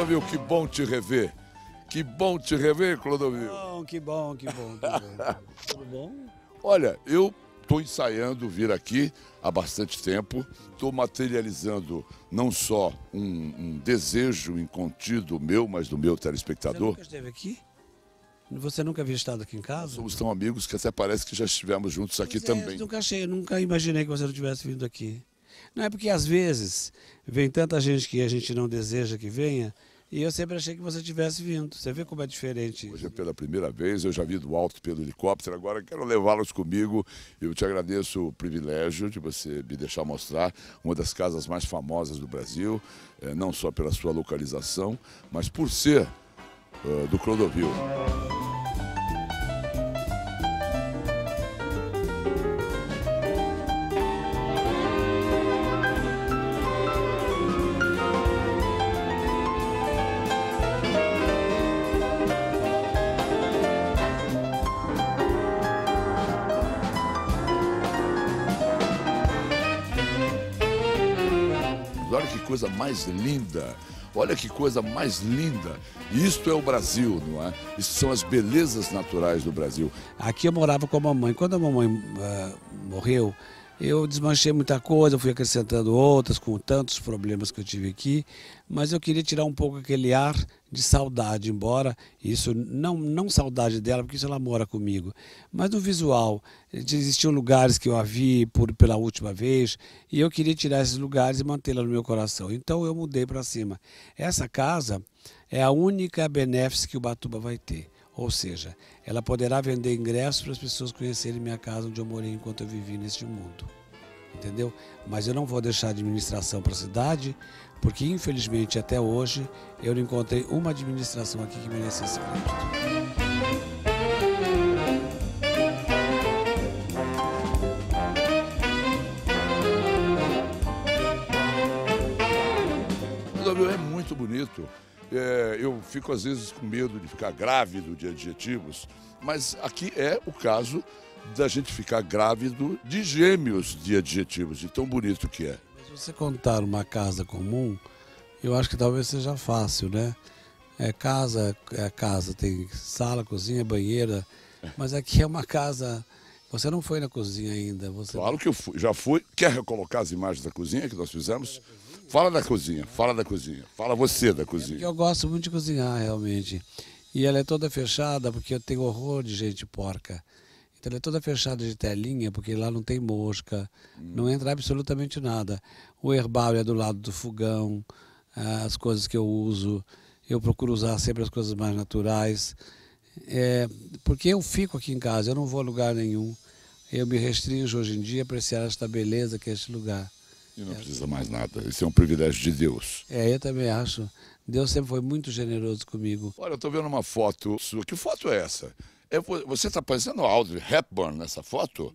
Clodovil, que bom te rever. Que bom te rever, Clodovil. Bom, que bom, que bom. Que bom. Tudo bom? Olha, eu estou ensaiando vir aqui há bastante tempo. Estou materializando não só um, um, desejo incontido meu, mas do meu telespectador. Você nunca esteve aqui? Você nunca havia estado aqui em casa? Somos tão amigos que até parece que já estivemos juntos aqui é, também. Nunca achei, nunca imaginei que você não tivesse vindo aqui. Não é porque às vezes vem tanta gente que a gente não deseja que venha, e eu sempre achei que você tivesse vindo. Você vê como é diferente. Hoje é pela primeira vez, eu já vi do alto pelo helicóptero, agora quero levá-los comigo. Eu te agradeço o privilégio de você me deixar mostrar uma das casas mais famosas do Brasil, eh, não só pela sua localização, mas por ser uh, do Clodovil. Coisa mais linda. Olha que coisa mais linda. Isto é o Brasil, não é? Isso são as belezas naturais do Brasil. Aqui eu morava com a mamãe. Quando a mamãe uh, morreu, eu desmanchei muita coisa, fui acrescentando outras com tantos problemas que eu tive aqui, mas eu queria tirar um pouco aquele ar de saudade, embora isso não não saudade dela, porque isso ela mora comigo, mas no visual existiam lugares que eu a vi por pela última vez e eu queria tirar esses lugares e mantê-la no meu coração. Então eu mudei para cima. Essa casa é a única benéfice que o Batuba vai ter. Ou seja, ela poderá vender ingressos para as pessoas conhecerem minha casa onde eu morei enquanto eu vivi neste mundo. Entendeu? Mas eu não vou deixar a administração para a cidade, porque infelizmente até hoje eu não encontrei uma administração aqui que merecesse crédito. é muito bonito. É, eu fico às vezes com medo de ficar grávido de adjetivos, mas aqui é o caso da gente ficar grávido de gêmeos de adjetivos, de tão bonito que é. Se você contar uma casa comum, eu acho que talvez seja fácil, né? É casa, é casa, tem sala, cozinha, banheira, mas aqui é uma casa. Você não foi na cozinha ainda. Você... Claro que eu fui, já fui. Quer recolocar as imagens da cozinha que nós fizemos? Fala da cozinha, fala da cozinha. Fala você da cozinha. É eu gosto muito de cozinhar, realmente. E ela é toda fechada porque eu tenho horror de gente porca. Então ela é toda fechada de telinha, porque lá não tem mosca, hum. não entra absolutamente nada. O herbário é do lado do fogão, as coisas que eu uso, eu procuro usar sempre as coisas mais naturais. É, porque eu fico aqui em casa, eu não vou a lugar nenhum. Eu me restringo hoje em dia a apreciar esta beleza que é este lugar. E não é. precisa mais nada. Isso é um privilégio de Deus. É, eu também acho. Deus sempre foi muito generoso comigo. Olha, eu estou vendo uma foto sua. Que foto é essa? É, você está parecendo Audrey Hepburn nessa foto?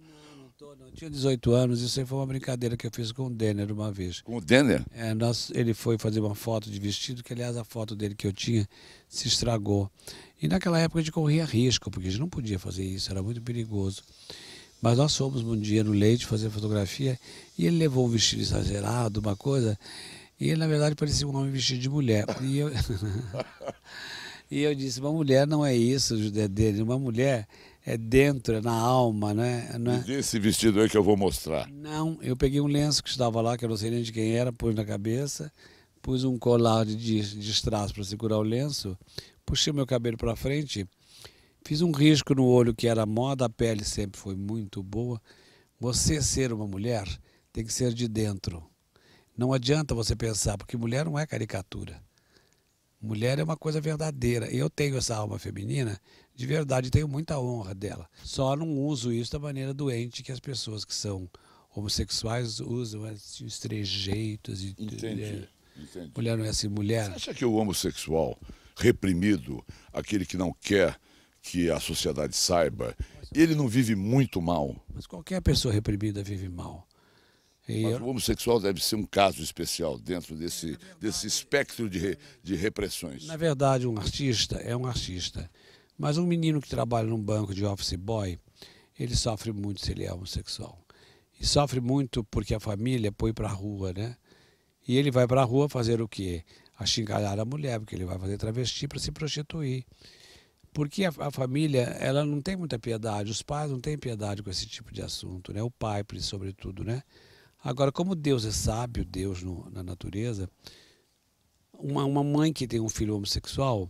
Não, não. Eu tinha 18 anos. Isso aí foi uma brincadeira que eu fiz com o Denner uma vez. Com o Denner? É, nós, ele foi fazer uma foto de vestido, que aliás a foto dele que eu tinha se estragou. E naquela época a gente corria risco, porque a gente não podia fazer isso, era muito perigoso. Mas nós fomos um dia no leite fazer fotografia e ele levou um vestido exagerado, uma coisa, e ele na verdade parecia um homem vestido de mulher. E eu, e eu disse, uma mulher não é isso, José dele, uma mulher é dentro, é na alma, né? Não é? Esse vestido aí que eu vou mostrar. Não, eu peguei um lenço que estava lá, que eu não sei nem de quem era, pus na cabeça, pus um colar de, de strass para segurar o lenço, puxei meu cabelo para frente Fiz um risco no olho que era moda, a pele sempre foi muito boa. Você ser uma mulher tem que ser de dentro. Não adianta você pensar, porque mulher não é caricatura. Mulher é uma coisa verdadeira. Eu tenho essa alma feminina, de verdade, tenho muita honra dela. Só não uso isso da maneira doente que as pessoas que são homossexuais usam, esses trejeitos. E, entendi, é, entendi. Mulher não é assim, mulher. Você acha que o homossexual reprimido, aquele que não quer que a sociedade saiba, ele não vive muito mal. Mas qualquer pessoa reprimida vive mal. E Mas o homossexual deve ser um caso especial dentro desse, verdade, desse espectro de, de repressões. Na verdade, um artista é um artista. Mas um menino que trabalha num banco de office boy, ele sofre muito se ele é homossexual. E sofre muito porque a família põe para a rua, né? E ele vai para a rua fazer o quê? achincalhar a mulher, porque ele vai fazer travesti para se prostituir. Porque a, a, família, ela não tem muita piedade, os pais não têm piedade com esse tipo de assunto, né? O pai, sobretudo, né? Agora, como Deus é sábio, Deus no, na natureza, uma, uma mãe que tem um filho homossexual,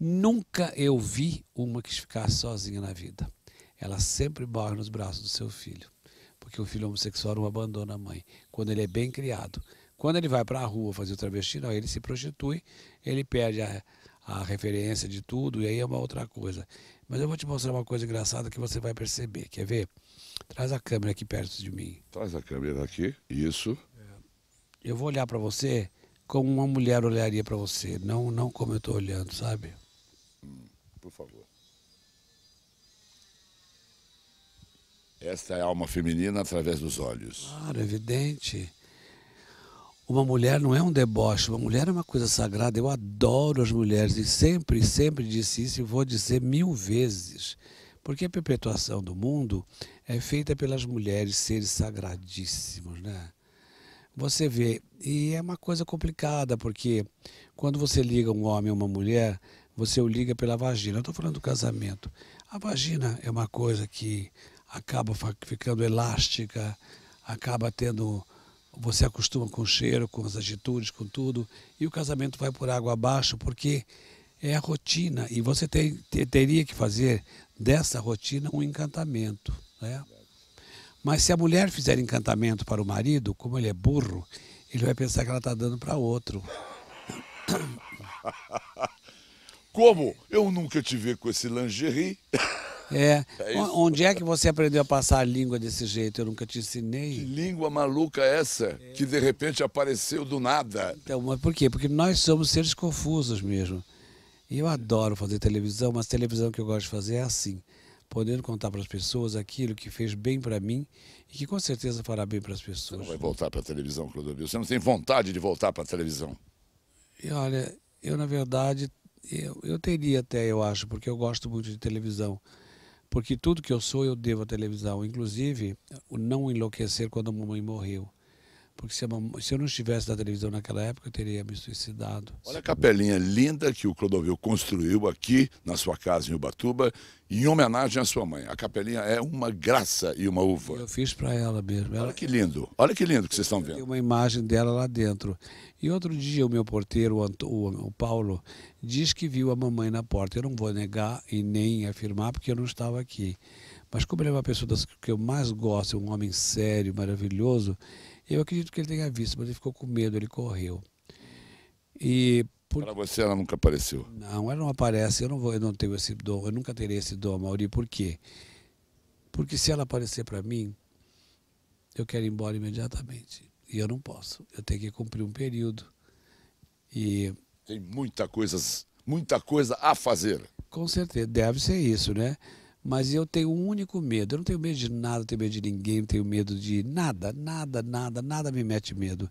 nunca eu vi uma que ficasse sozinha na vida. Ela sempre morre nos braços do seu filho, porque o filho homossexual não abandona a mãe, quando ele é bem criado. Quando ele vai para a rua fazer o travesti, não, ele se prostitui, ele perde a, a referência de tudo, e aí é uma outra coisa. Mas eu vou te mostrar uma coisa engraçada que você vai perceber. Quer ver? Traz a câmera aqui perto de mim. Traz a câmera aqui, isso. Eu vou olhar para você como uma mulher olharia para você, não, não como eu estou olhando, sabe? Hum, por favor. Esta é a alma feminina através dos olhos. Claro, evidente. Uma mulher não é um deboche, uma mulher é uma coisa sagrada. Eu adoro as mulheres e sempre, sempre disse isso e vou dizer mil vezes. Porque a perpetuação do mundo é feita pelas mulheres, seres sagradíssimos, né? Você vê, e é uma coisa complicada, porque quando você liga um homem a uma mulher, você o liga pela vagina. Eu estou falando do casamento. A vagina é uma coisa que acaba ficando elástica, acaba tendo você acostuma com o cheiro, com as atitudes, com tudo, e o casamento vai por água abaixo porque é a rotina e você tem, teria que fazer dessa rotina um encantamento. Né? Mas se a mulher fizer encantamento para o marido, como ele é burro, ele vai pensar que ela está dando para outro. Como? Eu nunca te vi com esse lingerie. É. é Onde é que você aprendeu a passar a língua desse jeito? Eu nunca te ensinei. Que língua maluca é essa? É. Que de repente apareceu do nada. Então, mas por quê? Porque nós somos seres confusos mesmo. E eu adoro fazer televisão, mas televisão que eu gosto de fazer é assim. Podendo contar para as pessoas aquilo que fez bem para mim e que com certeza fará bem para as pessoas. Você não vai voltar para a televisão, Clodovil? Você não tem vontade de voltar para a televisão? E olha, eu na verdade, eu, eu teria até, eu acho, porque eu gosto muito de televisão porque tudo que eu sou eu devo à televisão, inclusive o não enlouquecer quando a mamãe morreu. Porque se, eu não estivesse na televisão naquela época, eu teria me suicidado. Olha a capelinha linda que o Clodovil construiu aqui na sua casa em Ubatuba, em homenagem à sua mãe. A capelinha é uma graça e uma uva. Eu fiz para ela mesmo. Ela... Olha que lindo. Olha que lindo que vocês estão vendo. Tem uma imagem dela lá dentro. E outro dia o meu porteiro, o, o Paulo, diz que viu a mamãe na porta. Eu não vou negar e nem afirmar porque eu não estava aqui. Mas como ele é uma pessoa das que eu mais gosto, um homem sério, maravilhoso, eu acredito que ele tenha visto, mas ele ficou com medo, ele correu. E por... Para você ela nunca apareceu? Não, ela não aparece, eu não, vou, eu não tenho esse dom, eu nunca terei esse dom, Mauri, por quê? Porque se ela aparecer para mim, eu quero ir embora imediatamente. E eu não posso. Eu tenho que cumprir um período. E tem muita coisa, muita coisa a fazer. Com certeza, deve ser isso, né? Mas eu tenho um único medo. Eu não tenho medo de nada, não tenho medo de ninguém, não tenho medo de nada, nada, nada, nada me mete medo.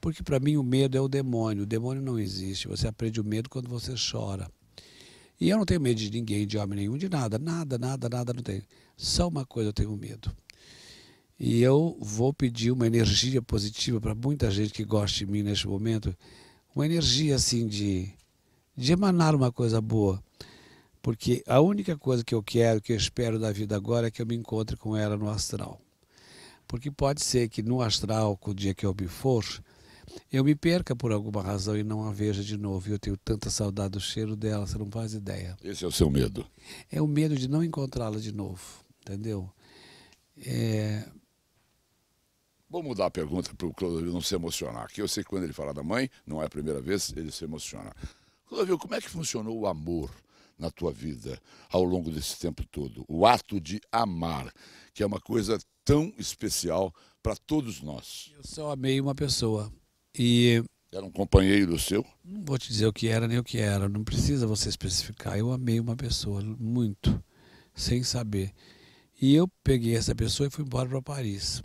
Porque para mim o medo é o demônio. O demônio não existe. Você aprende o medo quando você chora. E eu não tenho medo de ninguém, de homem nenhum, de nada, nada, nada, nada, não tenho. Só uma coisa eu tenho medo. E eu vou pedir uma energia positiva para muita gente que gosta de mim neste momento, uma energia assim de, de emanar uma coisa boa. Porque a única coisa que eu quero, que eu espero da vida agora é que eu me encontre com ela no astral. Porque pode ser que no astral, com o dia que eu me for, eu me perca por alguma razão e não a veja de novo. E eu tenho tanta saudade do cheiro dela, você não faz ideia. Esse é o seu medo? É o medo de não encontrá-la de novo, entendeu? É... Vou mudar a pergunta para o Clodovil não se emocionar. Que eu sei que quando ele fala da mãe, não é a primeira vez, ele se emociona. Clodovil, como é que funcionou o amor na tua vida ao longo desse tempo todo. O ato de amar, que é uma coisa tão especial para todos nós. Eu só amei uma pessoa. E. Era um companheiro seu? Não vou te dizer o que era nem o que era, não precisa você especificar. Eu amei uma pessoa, muito, sem saber. E eu peguei essa pessoa e fui embora para Paris.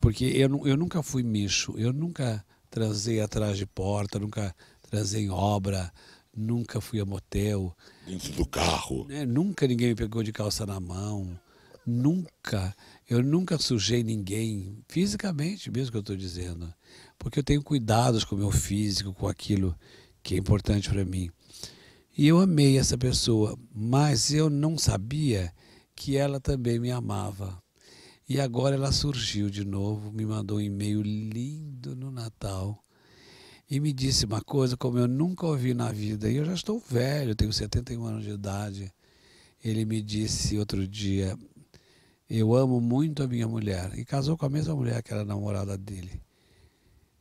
Porque eu, eu nunca fui micho, eu nunca transei atrás de porta, nunca transei em obra, nunca fui a motel. Dentro do carro. Né? Nunca ninguém me pegou de calça na mão. nunca, eu nunca sujei ninguém, fisicamente mesmo que eu estou dizendo, porque eu tenho cuidados com o meu físico, com aquilo que é importante para mim. E eu amei essa pessoa, mas eu não sabia que ela também me amava. E agora ela surgiu de novo, me mandou um e-mail lindo no Natal e me disse uma coisa como eu nunca ouvi na vida. E eu já estou velho, tenho 71 anos de idade. Ele me disse outro dia: Eu amo muito a minha mulher. E casou com a mesma mulher que era namorada dele.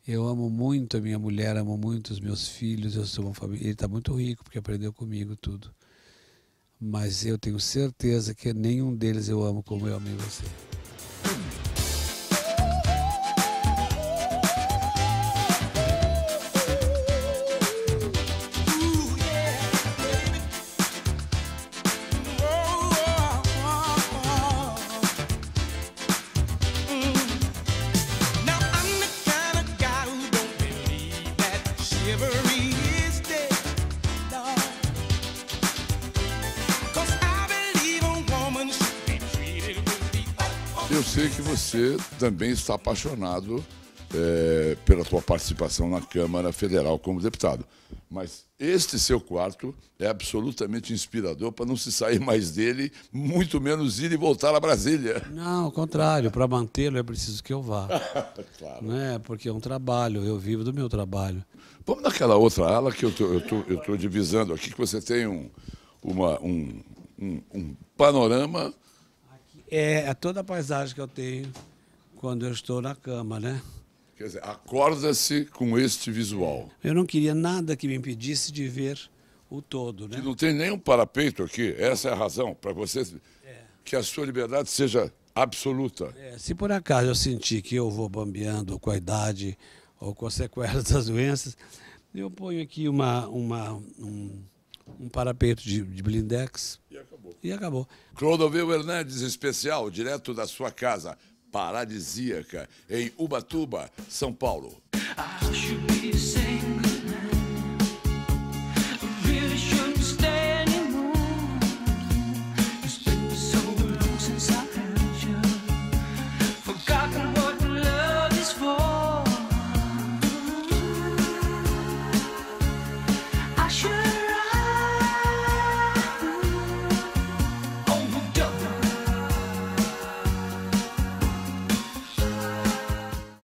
Eu amo muito a minha mulher, amo muito os meus filhos. Eu sou uma família. Ele está muito rico porque aprendeu comigo tudo. Mas eu tenho certeza que nenhum deles eu amo como eu amei você. Eu sei que você também está apaixonado é, pela sua participação na Câmara Federal como deputado. Mas este seu quarto é absolutamente inspirador para não se sair mais dele, muito menos ir e voltar a Brasília. Não, ao contrário, para mantê-lo é preciso que eu vá. claro. Né? Porque é um trabalho, eu vivo do meu trabalho. Vamos naquela outra ala que eu tô, estou tô, tô divisando aqui, que você tem um, uma, um, um, um panorama é, é toda a paisagem que eu tenho quando eu estou na cama, né? Quer dizer, acorda-se com este visual. Eu não queria nada que me impedisse de ver o todo, né? Que não tem nenhum parapeito aqui, essa é a razão, para você é. que a sua liberdade seja absoluta. É, se por acaso eu sentir que eu vou bambeando com a idade ou com as sequelas das doenças, eu ponho aqui uma, uma, um, um parapeito de, de blindex. E acabou. E acabou. Clodovil Hernandes, especial, direto da sua casa paradisíaca, em Ubatuba, São Paulo. Acho